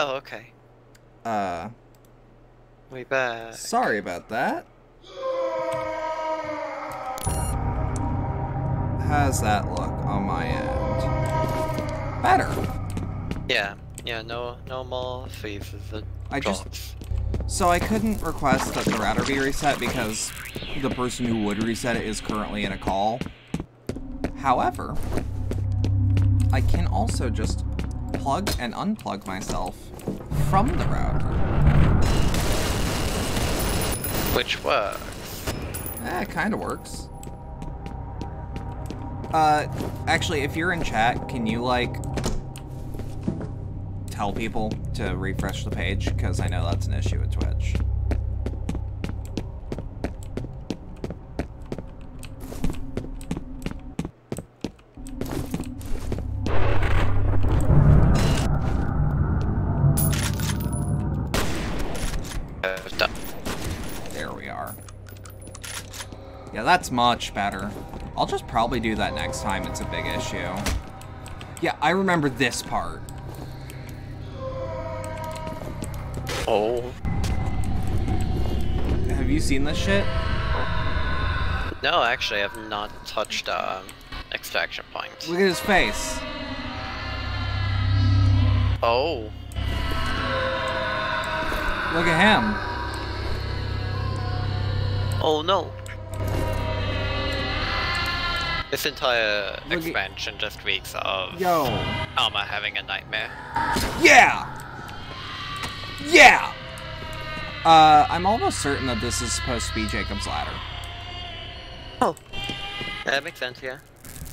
Oh, okay. Uh, We back. sorry about that. How's that look on my end? Better. Yeah, yeah, no no more of I just- So I couldn't request that the router be reset because the person who would reset it is currently in a call. However, I can also just plug and unplug myself from the router. Which works. Eh, it kind of works. Uh, actually, if you're in chat, can you, like, tell people to refresh the page? Because I know that's an issue with Twitch. That's much better. I'll just probably do that next time it's a big issue. Yeah, I remember this part. Oh. Have you seen this shit? No, actually, I've not touched um, extraction point. Look at his face. Oh. Look at him. Oh no. This entire Look at- expansion just reeks of Yo. Alma having a nightmare. Yeah! Yeah! Uh, I'm almost certain that this is supposed to be Jacob's Ladder. Oh. That makes sense, yeah.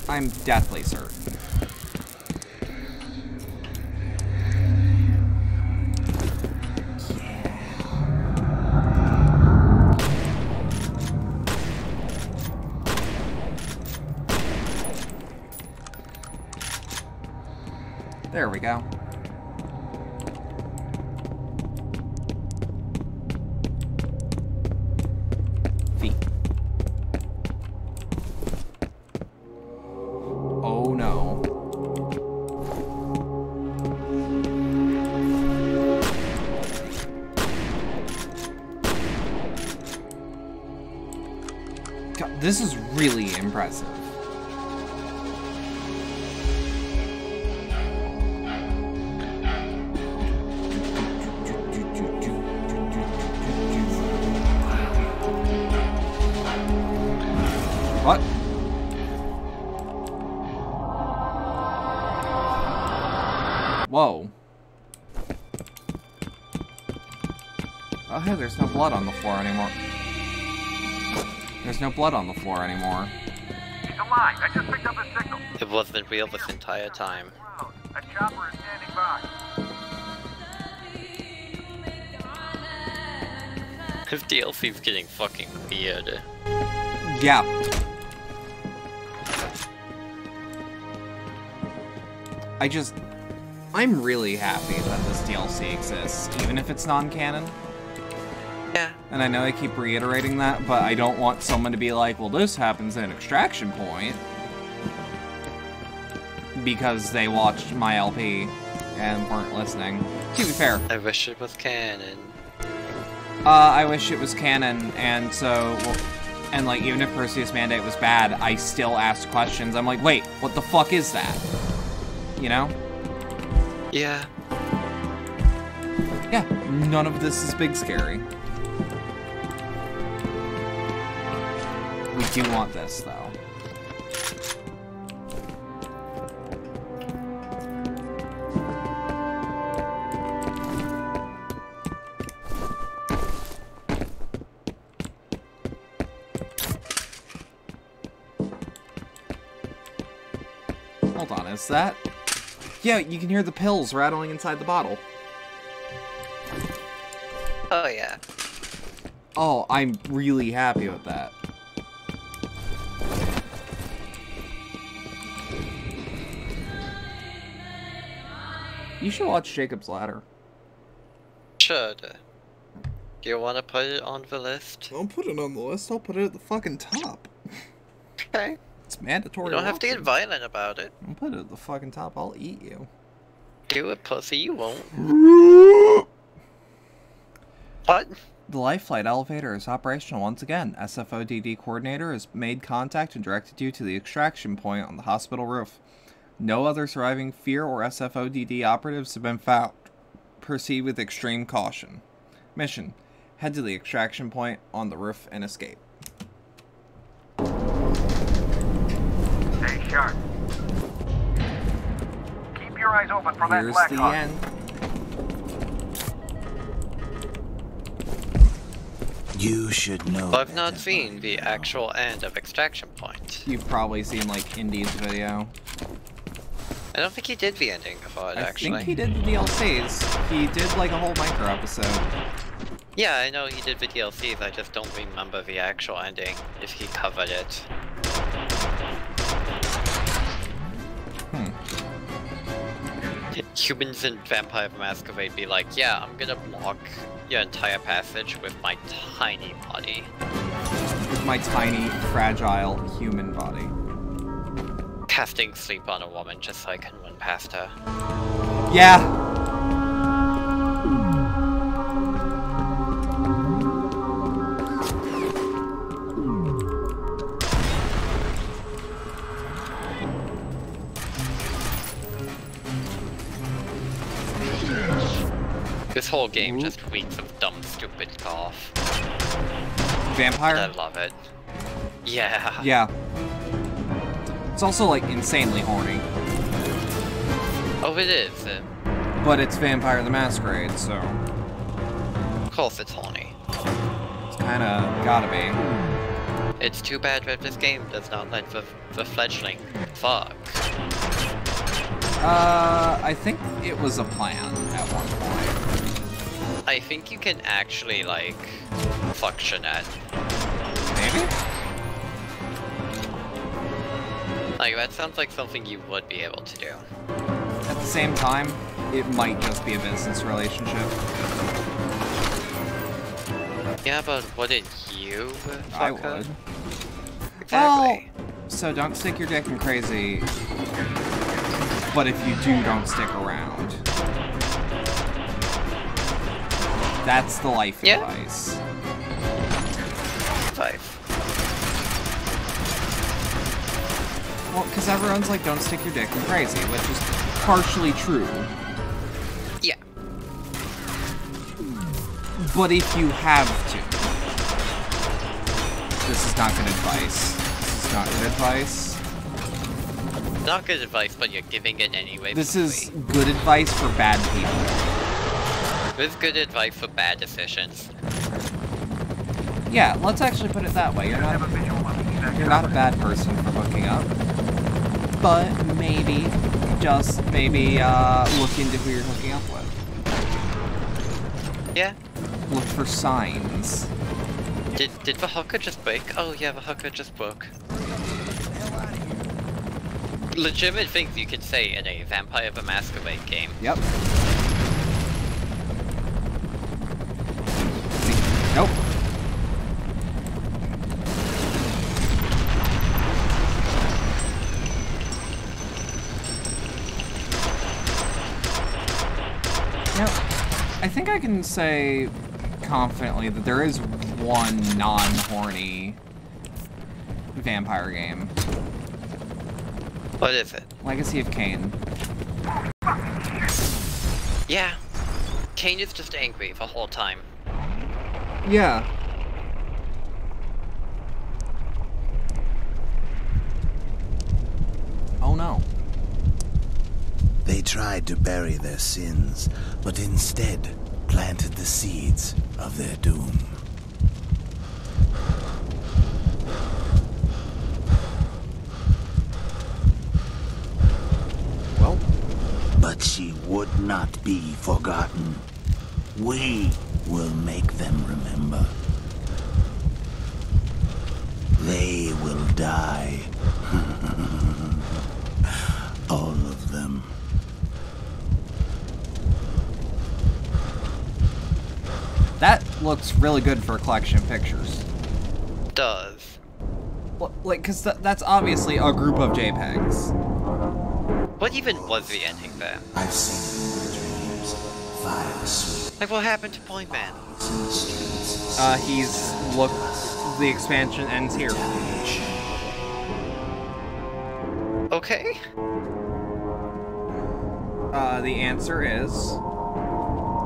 I'm deathly certain. This is really impressive. What? Whoa. Oh, hey, there's no blood on the floor anymore. There's no blood on the floor anymore. He's alive. I just picked up his signal. It wasn't real this entire time. Wow. A chopper is standing by. His DLC's getting fucking weird. Yeah. I just... I'm really happy that this DLC exists, even if it's non-canon. And I know I keep reiterating that, but I don't want someone to be like, well, this happens at an Extraction Point. Because they watched my LP and weren't listening. To be fair, I wish it was canon. uh, I wish it was canon, and so, well, and like, even if Perseus Mandate was bad, I still asked questions. I'm like, wait, what the fuck is that? You know? Yeah. Yeah, none of this is big scary. Do want this, though. Hold on, is that... Yeah, you can hear the pills rattling inside the bottle. Oh yeah. Oh, I'm really happy with that. You should watch Jacob's Ladder. Should. Do you want to put it on the list? Don't put it on the list, I'll put it at the fucking top. Okay. It's mandatory. You don't have to get violent about it. I'll put it at the fucking top, I'll eat you. Do it, pussy, you won't. What? The life flight elevator is operational once again. SFODD coordinator has made contact and directed you to the extraction point on the hospital roof. No other surviving Fear or SFODD operatives have been found. Proceed with extreme caution. Mission Head to the extraction point on the roof and escape. Stay sharp. Keep your eyes open for that Here's Black the Hawk. end. You should know. I've not seen the actual end of Extraction Point. You've probably seen like Indy's video. I don't think he did the ending of it, I actually. I think he did the DLCs. He did like a whole micro episode. Yeah, I know he did the DLCs, I just don't remember the actual ending, if he covered it. Hmm. Humans in Vampire Masquerade be like, yeah, I'm gonna block your entire passage with my tiny body. With my tiny, fragile human body. Casting sleep on a woman just so I can run past her. Yeah. This whole game mm-hmm. just reeks of dumb, stupid golf. And I love it. Yeah. Yeah. It's also like insanely horny. Oh, it is. uh, But it's Vampire the Masquerade, so Of course it's horny. it's kinda gotta be. It's too bad that this game does not let the, the fledgling fuck. Uh, I think it was a plan at one point. I think you can actually, like, fuck Jeanette. Maybe? Like, that sounds like something you would be able to do. At the same time, it might just be a business relationship. Yeah, but wouldn't you I would. Exactly. Well, So don't stick your dick in crazy. But if you do, don't stick around. That's the life Yeah. advice. Five. Well, because everyone's like, don't stick your dick in crazy, which is partially true. Yeah. But if you have to, this is not good advice. This is not good advice. Not good advice, but you're giving it anyway. This is good advice for bad people. This is good advice for bad decisions. Yeah, let's actually put it that way. You're not a visual on the exact you're not a bad person for hooking up. But maybe, just maybe, uh, look into who you're hooking up with. Yeah. Look for signs. Did did the hooker just break? Oh yeah, the hooker just broke. Legitimate things you can say in a Vampire the Masquerade game. Yep. Nope. Yep. I think I can say confidently that there is one non-horny vampire game. What is it? Legacy of Kain. Yeah. Kain is just angry the whole time. Yeah. Oh no. They tried to bury their sins, but instead planted the seeds of their doom. Well, But she would not be forgotten. We will make them remember. They will die. All of them. That looks really good for a collection pictures. Does. L- Like, cause th that's obviously a group of JPEGs. What even was the ending there? I've seen in my dreams fire sweep Like, what happened to Point Man? in the streets. Uh, he's look. The expansion ends here. Okay. Uh, the answer is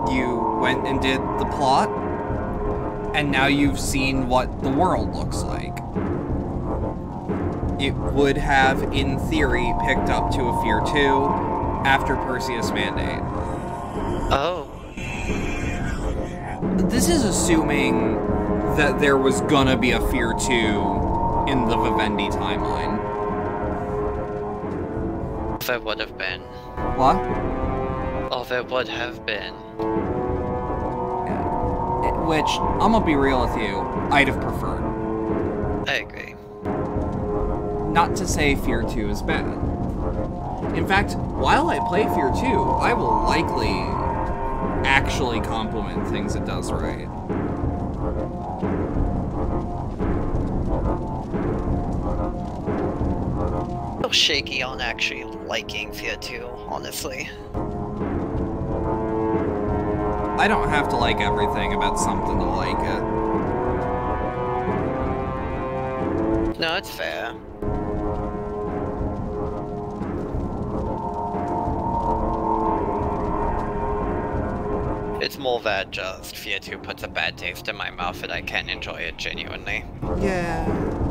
you went and did the plot, and now you've seen what the world looks like. It would have, in theory, picked up to a Fear 2 after Perseus Mandate. Oh. This is assuming that there was gonna be a Fear 2 in the Vivendi timeline. There would have been. What? There would have been. Uh, which, I'm gonna be real with you, I'd have preferred. I agree. Not to say Fear 2 is bad. In fact, while I play Fear 2, I will likely actually compliment things it does right. A little shaky on actually liking Fear 2, honestly. I don't have to like everything about something to like it. No, it's fair. It's more that just Fear 2 puts a bad taste in my mouth and I can't enjoy it genuinely. Yeah.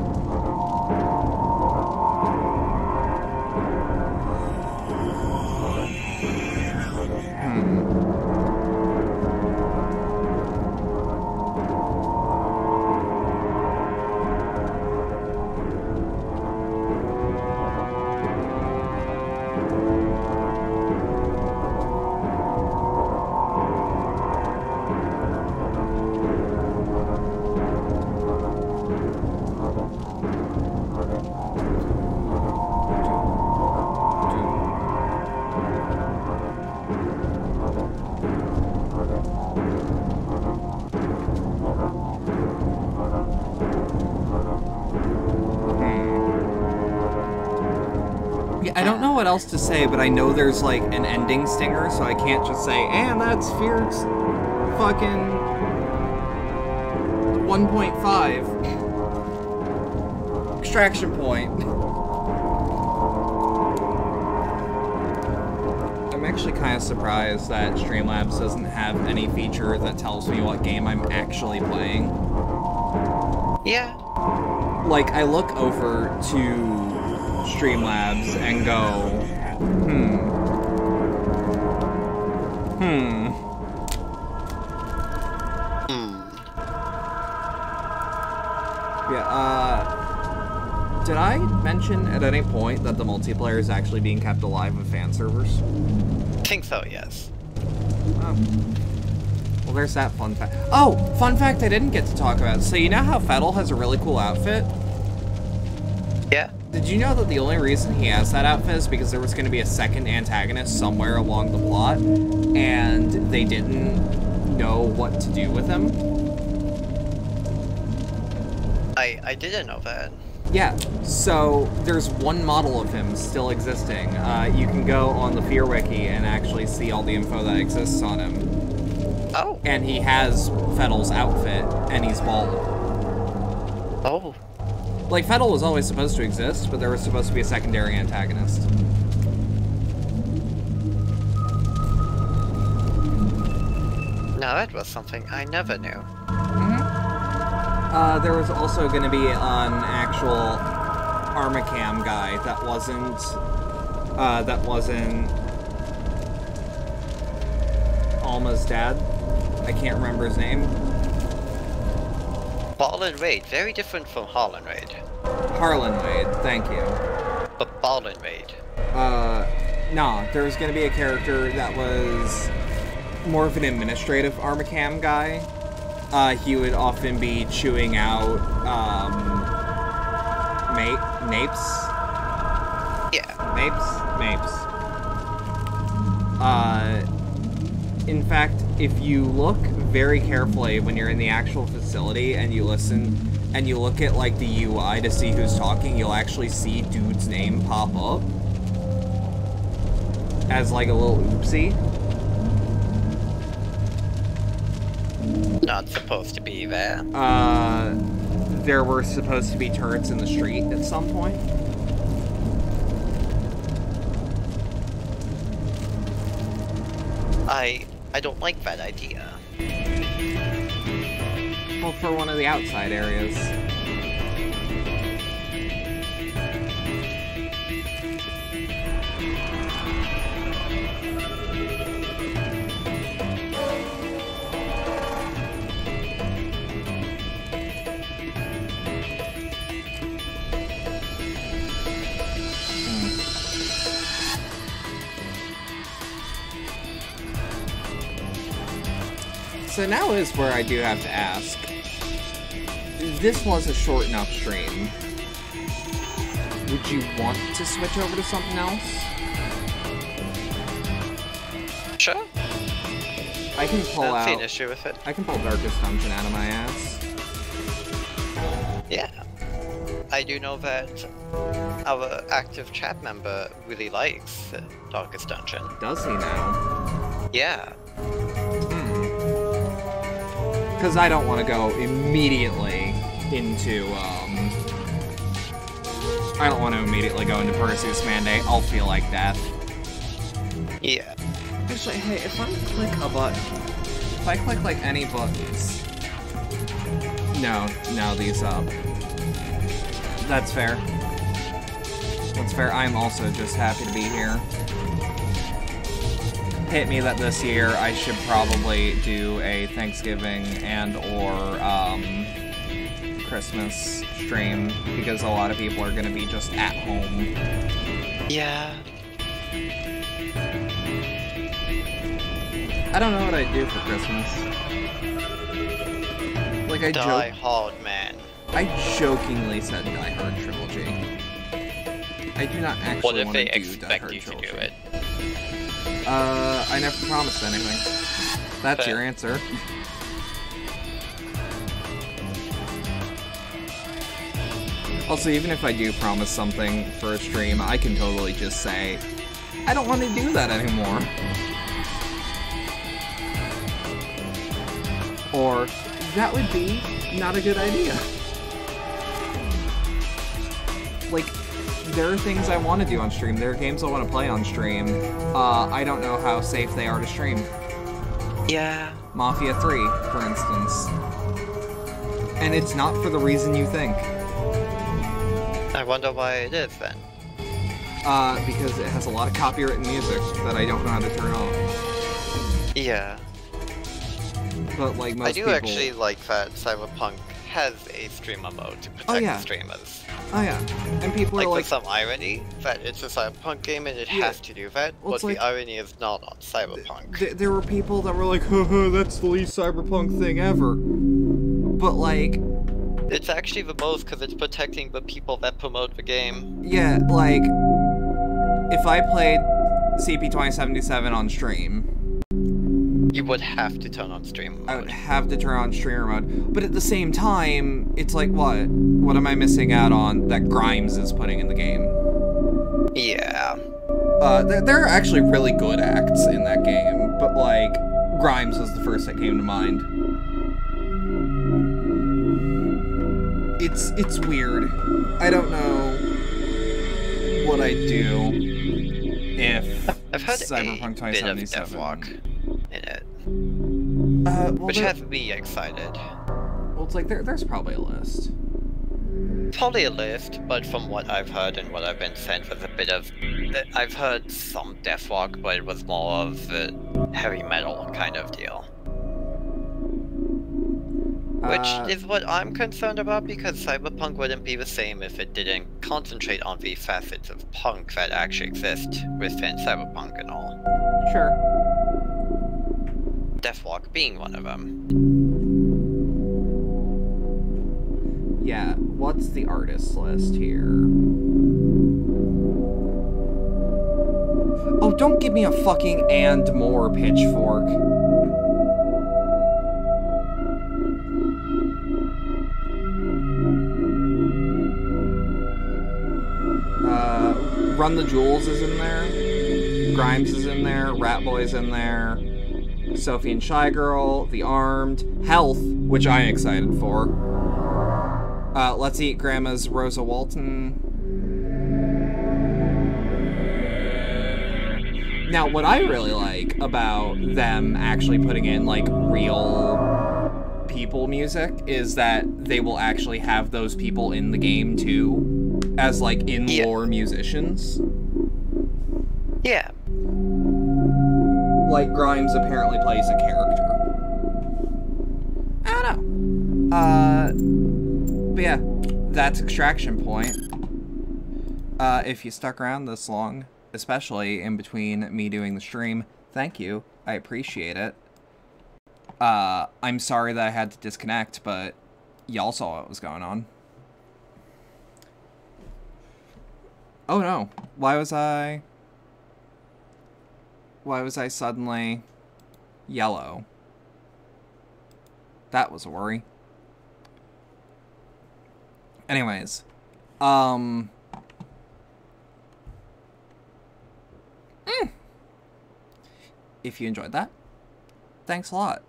What else to say, but I know there's like an ending stinger, so I can't just say, and that's Fear's fucking 1.5 extraction point. I'm actually kind of surprised that Streamlabs doesn't have any feature that tells me what game I'm actually playing. Yeah, like I look over to Streamlabs and go, hmm, hmm. hmm. Yeah. Uh, did I mention at any point that the multiplayer is actually being kept alive in fan servers? think so, yes. Oh. Well, there's that fun fact. Oh, fun fact I didn't get to talk about. So you know how Fettel has a really cool outfit? Did you know that the only reason he has that outfit is because there was going to be a second antagonist somewhere along the plot, and they didn't know what to do with him? I, I didn't know that. Yeah, so there's one model of him still existing. Uh, you can go on the Fear Wiki and actually see all the info that exists on him. Oh. And he has Fettel's outfit, and he's bald. Oh. Like, Fettel was always supposed to exist, but there was supposed to be a secondary antagonist. Now that was something I never knew. Uh, there was also going to be an actual Armacham guy that wasn't, uh, that wasn't Alma's dad. I can't remember his name. Ball and Raid, very different from Harlan Raid. Harlan Wade, thank you. But Ball and Raid. Uh, nah, there was going to be a character that was more of an administrative Armacham guy. Uh, he would often be chewing out, um, mate, napes? Yeah. Mapes? Mapes. Uh, in fact, if you look very carefully when you're in the actual facility and you listen and you look at like the UI to see who's talking, you'll actually see dude's name pop up. as like a little oopsie. Not supposed to be there. Uh, there were supposed to be turrets in the street at some point. I I don't like that idea. Well, for one of the outside areas. So now is where I do have to ask. This was a short enough stream. Would you want to switch over to something else? Sure. I can pull I see an issue with it. I can pull Darkest Dungeon out of my ass. Yeah. I do know that our active chat member really likes Darkest Dungeon. Does he now? Yeah. Because I don't want to go immediately into, um... I don't want to immediately go into Perseus Mandate. I'll feel like that. Yeah. Actually, hey, if I click a button, if I click like any buttons, no, no, these up. That's fair. That's fair. I'm also just happy to be here. Hit me that this year I should probably do a Thanksgiving and or um, Christmas stream because a lot of people are gonna be just at home. Yeah. I don't know what I'd do for Christmas. Like I Die Hard, man. I jokingly said Die Hard trilogy. I do not actually What if want they to do Die expect Hard you to do it? Uh, I never promised anything. That's Fair. your answer. Also, even if I do promise something for a stream, I can totally just say, I don't want to do that anymore. Or, that would be not a good idea. There are things I want to do on stream. There are games I want to play on stream. Uh, I don't know how safe they are to stream. Yeah. Mafia 3, for instance. And it's not for the reason you think. I wonder why it is then. Uh, because it has a lot of copyrighted music that I don't know how to turn off. Yeah. But like most I do people... actually like that Cyberpunk has a streamer mode to protect Oh, yeah. streamers. Oh yeah. And people Like, are like, with some irony that it's a Cyberpunk game and it Yeah. has to do that, Well, but it's the like- irony is not on Cyberpunk. th- there were people that were like, haha, that's the least cyberpunk thing ever. But like, It's actually the most because it's protecting the people that promote the game. yeah, like, if I played CP2077 on stream, You would have to turn on stream I would have to turn on streamer mode. But at the same time, it's like, what? What am I missing out on that Grimes is putting in the game? Yeah. Uh, there, there are actually really good acts in that game, but like, Grimes was the first that came to mind. It's it's weird. I don't know what I'd do if I've had Cyberpunk a bit of 2077. Devlog in it, Uh, well, which there- has me excited. well, it's like there, there's probably a list. Probably a list, but from what I've heard and what I've been sent, was a bit of. I've heard some Deathwalk, but it was more of a heavy metal kind of deal. Which Uh, is what I'm concerned about because Cyberpunk wouldn't be the same if it didn't concentrate on the facets of punk that actually exist within Cyberpunk and all. sure. Deathwalk being one of them. Yeah, what's the artist list here? Oh, don't give me a fucking and more pitchfork. Uh, Run the Jewels is in there. Grimes is in there, Rat Boy's in there, Sophie and Shygirl, The Armed, Health, which I'm excited for. Uh, Let's Eat Grandma's Rosa Walton. Now, what I really like about them actually putting in like real people music is that they will actually have those people in the game too, as like in Yeah. musicians. Yeah. Like Grimes apparently plays a character. I don't know. Uh, but yeah, that's Extraction Point. Uh, if you stuck around this long, especially in between me doing the stream, thank you. I appreciate it. Uh, I'm sorry that I had to disconnect, but y'all saw what was going on. Oh no. Why was I... Why was I suddenly yellow? That was a worry. Anyways, um mm. if you enjoyed that, thanks a lot.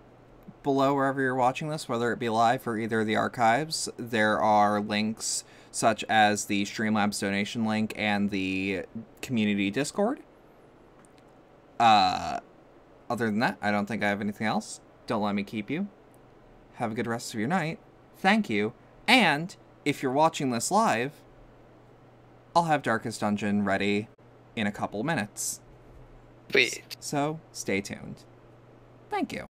Below wherever you're watching this, whether it be live or either of the archives, there are links such as the Streamlabs donation link and the community Discord. Uh, other than that, I don't think I have anything else. Don't let me keep you. Have a good rest of your night. Thank you. And if you're watching this live, I'll have Darkest Dungeon ready in a couple minutes. Sweet. So stay tuned. Thank you.